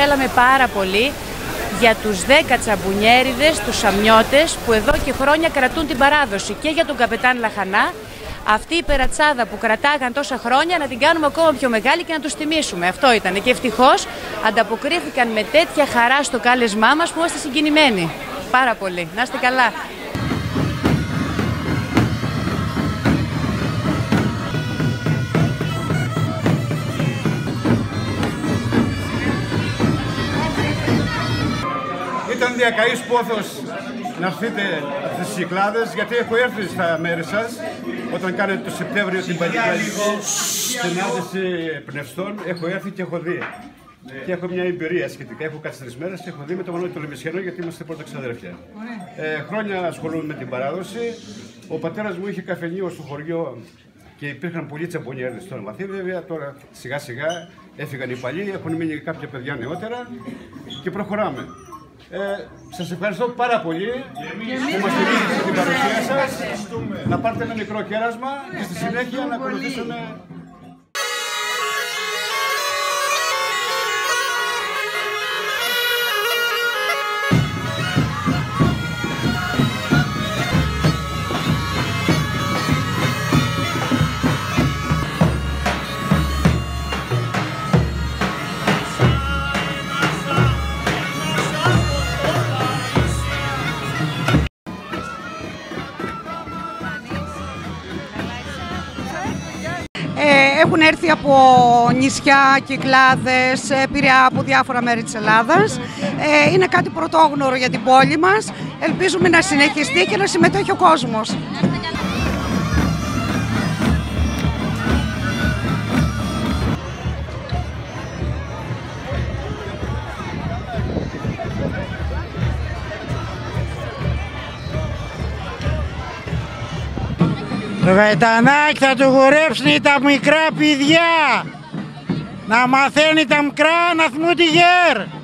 θέλαμε πάρα πολύ για τους 10 τσαμπουνιέριδες, τους σαμιώτες που εδώ και χρόνια κρατούν την παράδοση και για τον καπετάν Λαχανά αυτή η περατσάδα που κρατάγαν τόσα χρόνια να την κάνουμε ακόμα πιο μεγάλη και να τους τιμήσουμε. Αυτό ήταν και ευτυχώς ανταποκρίθηκαν με τέτοια χαρά στο κάλεσμά μας που είμαστε συγκινημένοι. Πάρα πολύ. Να είστε καλά. Ήταν διακαής πόθος να έρθετε στις Κυκλάδες, γιατί έχω έρθει στα μέρη σας όταν κάνετε το Σεπτέμβριο την παλικάρικη συνάντηση πνευστών. Έχω έρθει και έχω δει. Και έχω μια εμπειρία σχετικά. Έχω κάτσει τρει μέρε και έχω δει με το Μανώλη του Λεμισιανό γιατί είμαστε πρώτα ξαδέρφια. Ε, χρόνια ασχολούμαι με την παράδοση. Ο πατέρας μου είχε καφενείο στο χωριό και υπήρχαν πολλοί τσαμπονιέρδε στον βαθύ. Βέβαια τώρα σιγά σιγά έφυγαν οι παλιοί, έχουν μείνει κάποια παιδιά νεότερα και προχωράμε. Ε, σας ευχαριστώ πάρα πολύ που μας στηρίζετε την παρουσία σας. Να πάρετε ένα μικρό κέρασμα και στη συνέχεια να ακολουθήσουμε έχουν έρθει από νησιά, κυκλάδες, ε, πειραιά από διάφορα μέρη της Ελλάδας. Ε, είναι κάτι πρωτόγνωρο για την πόλη μας. Ελπίζουμε να συνεχιστεί και να συμμετέχει ο κόσμος. Το γαϊτανάκι θα του γουρέψουν τα μικρά παιδιά. Να μαθαίνει τα μικρά να θυμούν τη γέρ.